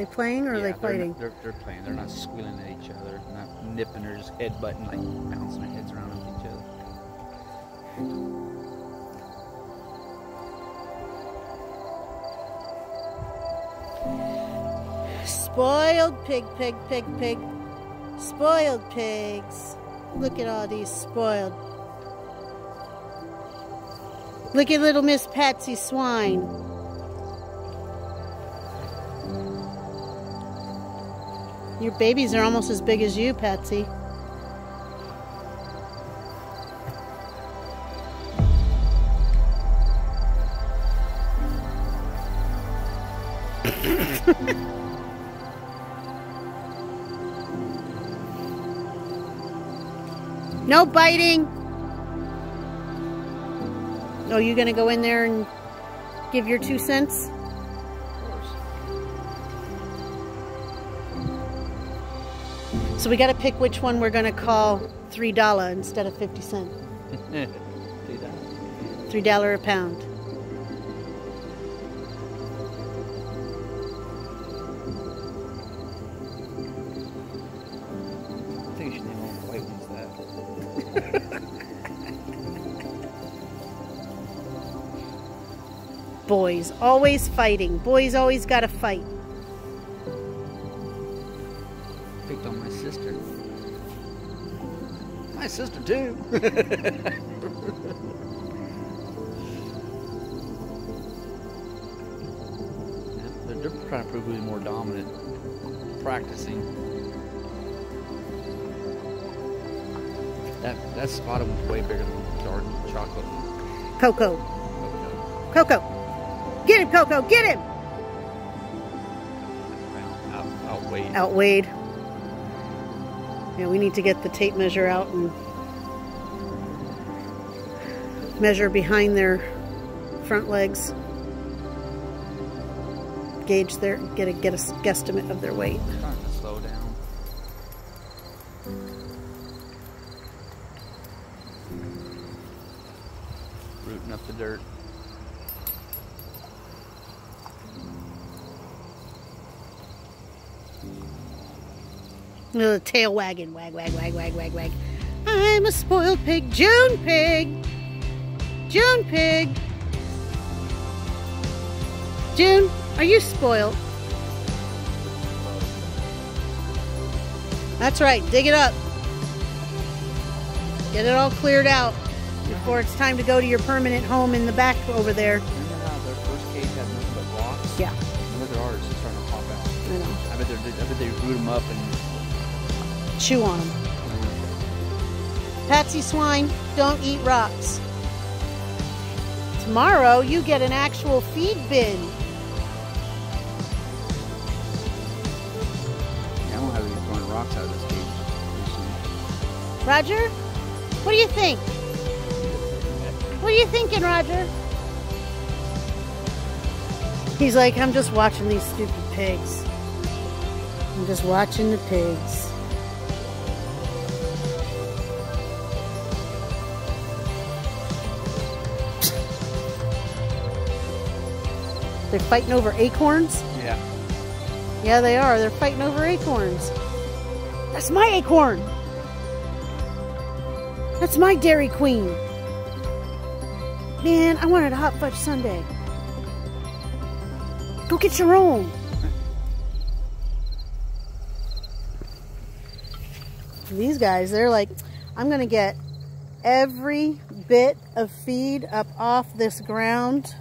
they playing or yeah, are they fighting? They're, they're, they're, playing. They're not squealing at each other, not nipping or just headbutting, like bouncing their heads around with each other. Spoiled pig, pig, pig, pig. Spoiled pigs. Look at all these spoiled. Look at little Miss Patsy Swine. Your babies are almost as big as you, Patsy. no biting. Oh, you gonna go in there and give your two cents? So we gotta pick which one we're gonna call three dollar instead of fifty cent. Three dollar a pound. I think you should name all the white ones that. Boys always fighting. Boys always gotta fight. My sister too. They're, they're trying to prove who's more dominant. Practicing. That that spotted one's way bigger than Jordan chocolate. Coco. Coco. Get him, Coco. Get him. Out, outweighed. Outweighed. Yeah, we need to get the tape measure out and measure behind their front legs. Gauge their get a get a guesstimate of their weight. Starting to slow down. Rooting up the dirt. The tail wagging, wag, wag, wag, wag, wag, wag. I'm a spoiled pig, June pig. June pig. June, are you spoiled? That's right, dig it up. Get it all cleared out before it's time to go to your permanent home in the back over there. Remember how their first cage had nothing but rocks? Yeah, Look at ours, it's starting to pop out. I know. I bet, I bet they root them up and. Chew on them. Patsy Swine, don't eat rocks. Tomorrow you get an actual feed bin. Yeah, I won't have you throwing rocks out of this cage. Roger, what do you think? What are you thinking, Roger? He's like, I'm just watching these stupid pigs. I'm just watching the pigs. They're fighting over acorns? Yeah. Yeah, they are. They're fighting over acorns. That's my acorn. That's my Dairy Queen. Man, I wanted a hot fudge sundae. Go get your own. These guys, they're like, I'm going to get every bit of feed up off this ground.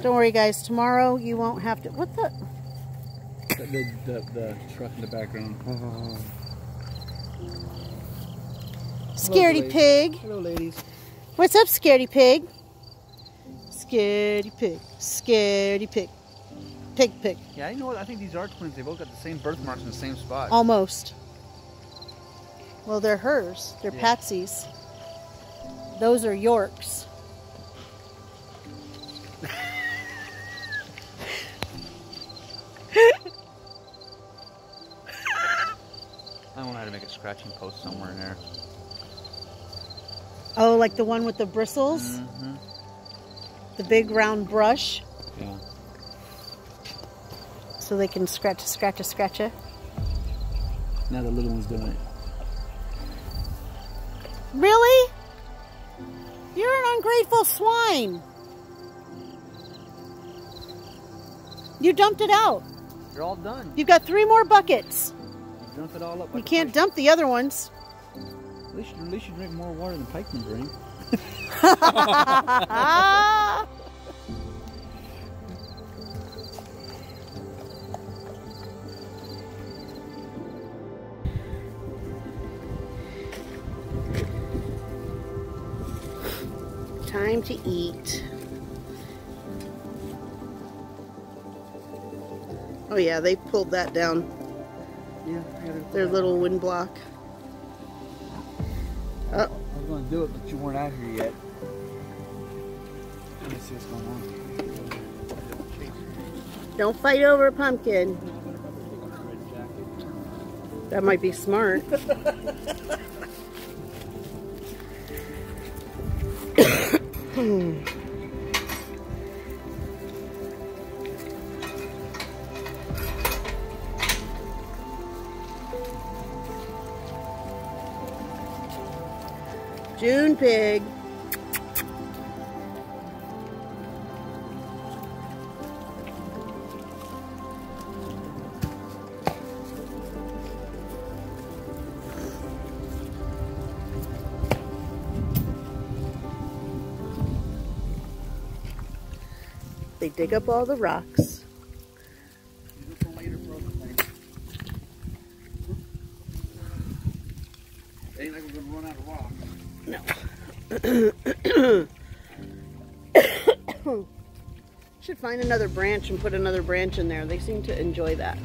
Don't worry, guys. Tomorrow you won't have to. What the? The, the, the, the truck in the background. Uh-huh. Scaredy ladies. pig. Hello, ladies. What's up, scaredy pig? Scaredy pig. Scaredy pig. Pig pig. Yeah, you know what? I think these are twins. They both got the same birthmarks in the same spot. Almost. Well, they're hers. They're Yeah. Patsy's. Those are Yorks. scratching post somewhere in there. Oh, like the one with the bristles? Mm-hmm. The big round brush? Yeah. So they can scratch, scratch, scratch it. Now the little one's doing it. Really? You're an ungrateful swine. You dumped it out. They're all done. You've got three more buckets. You dump it all up. Like a can't dump the other ones. At least, at least you drink more water than Pike can drink. Time to eat. Oh yeah, they pulled that down. Yeah. Their little wind block. Oh, I was going to do it, but you weren't out here yet. Let me see what's going on. don't fight over a pumpkin. That might be smart. Hmm. June pig. They dig up all the rocks. Ain't like we're gonna run out of rock. Should find another branch and put another branch in there. They seem to enjoy that.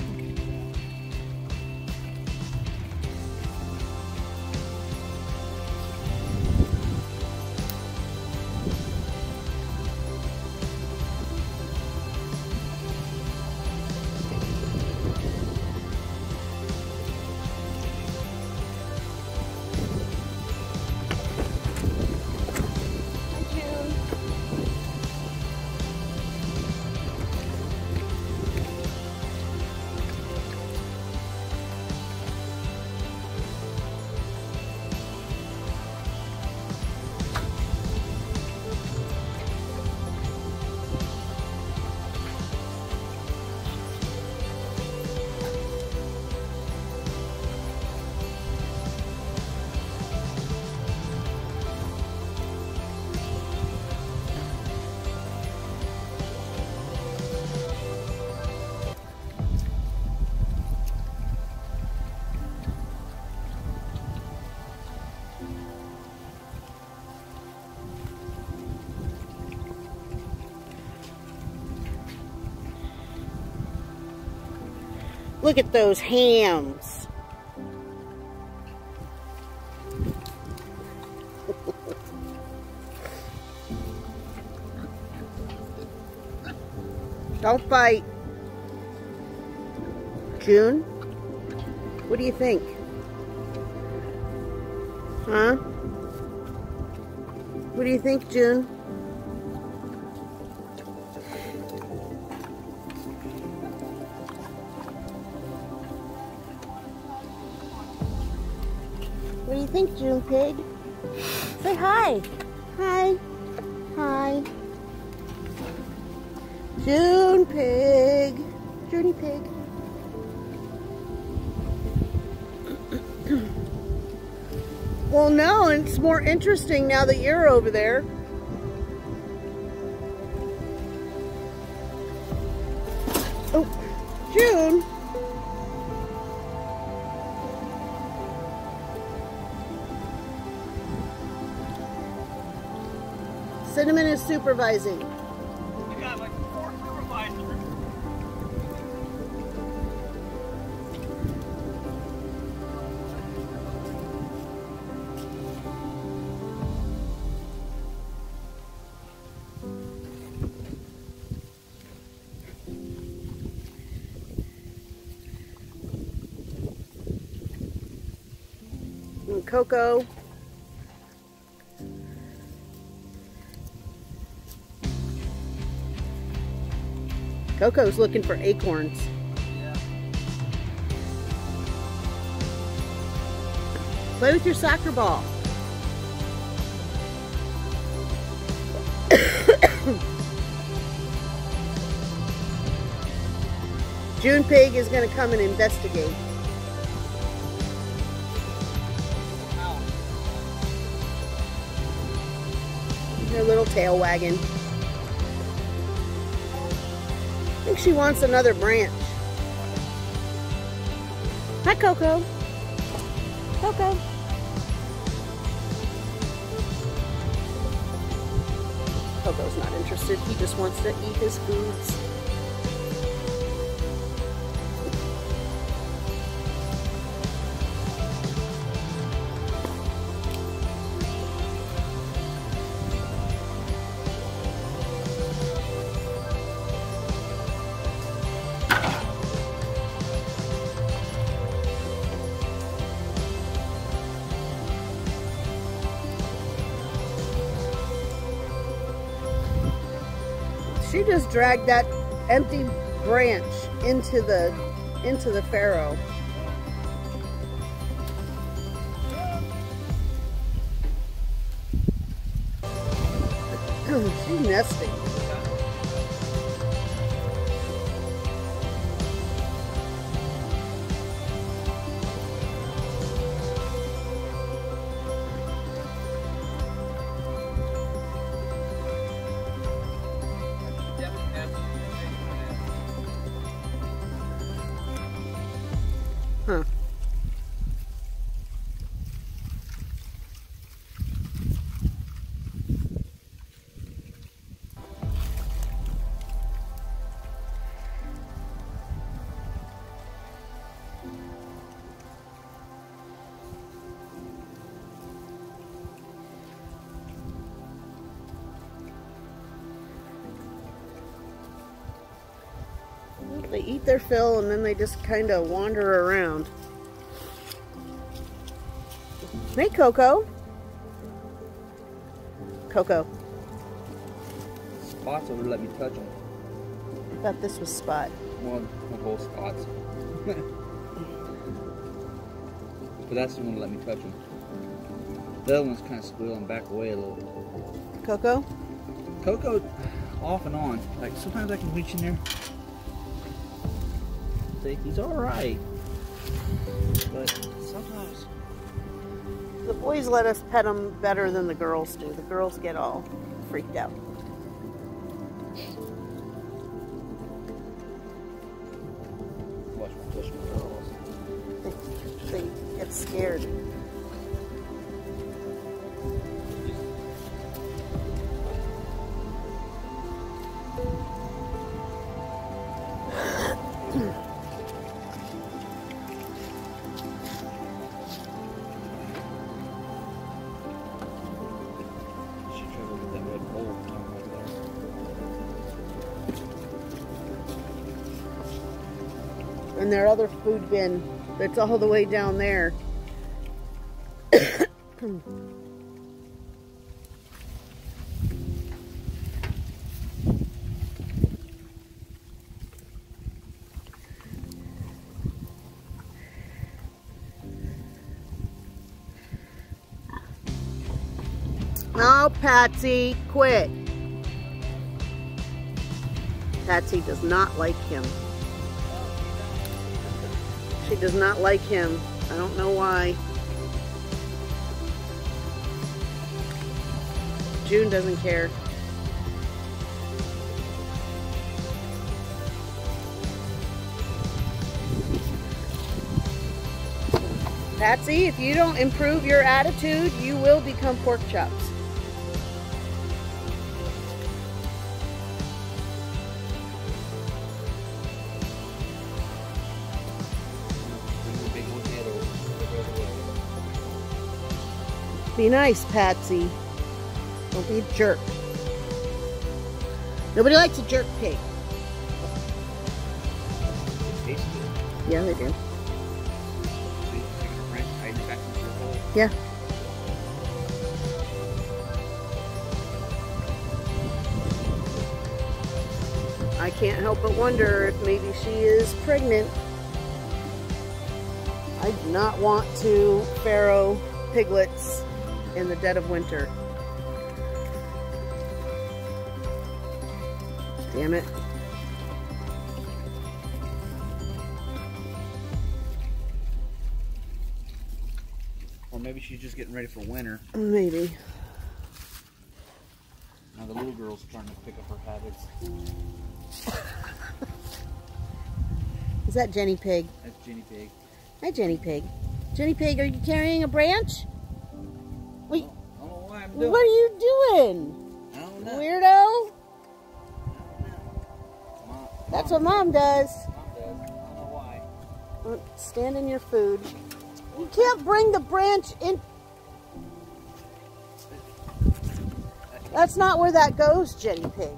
Look at those hams. Don't bite. June, what do you think? Huh? What do you think, June? Think, June Pig? Say hi. Hi. Hi. June Pig. Junie Pig. well, no, it's more interesting now that you're over there. Supervising. We got like four supervisors. Coco. Coco's looking for acorns. Yeah. Play with your soccer ball. June Pig is going to come and investigate. Your little tail wagging. Think she wants another branch. Hi, Coco. Coco. Coco's not interested. He just wants to eat his foods. Dragged that empty branch into the into the farrow. She's nesting. Huh. Eat their fill and then they just kind of wander around. Hey, Coco. Coco. Spots over let me touch them. I thought this was Spot. Well, the whole spots. but that's the one that let me touch them. The other one's kind of squealing back away a little. Coco? Coco, off and on. Like sometimes I can reach in there. He's all right, but sometimes The boys let us pet him better than the girls do. The girls get all freaked out. watch my push my girls. They get scared. And their other food bin that's all the way down there. Oh, Patsy, quit. Patsy does not like him. She does not like him. I don't know why. June doesn't care. Patsy, if you don't improve your attitude, you will become pork chops. Be nice, Patsy. Don't be a jerk. Nobody likes a jerk pig. Yeah, they do. Yeah. I can't help but wonder if maybe she is pregnant. I do not want to farrow piglets in the dead of winter. Damn it. Or maybe she's just getting ready for winter. Maybe. Now the little girl's trying to pick up her habits. Is that Jenny Pig? That's Jenny Pig. Hi, Jenny Pig. Jenny Pig, are you carrying a branch? Wait, what are you doing? Weirdo? Mom, That's what mom does. Mom does. Stand in your food. You can't bring the branch in. That's not where that goes, Jenny Pig.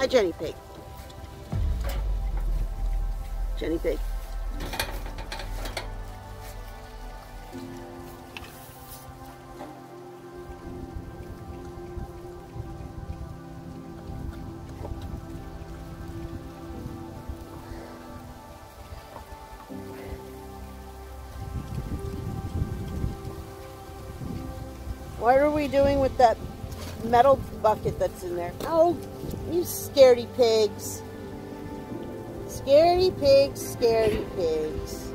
Hi, Jenny Pig. Jenny Pig. What are we doing with that metal bucket that's in there? Oh, you scaredy pigs. Scaredy pigs, scaredy pigs.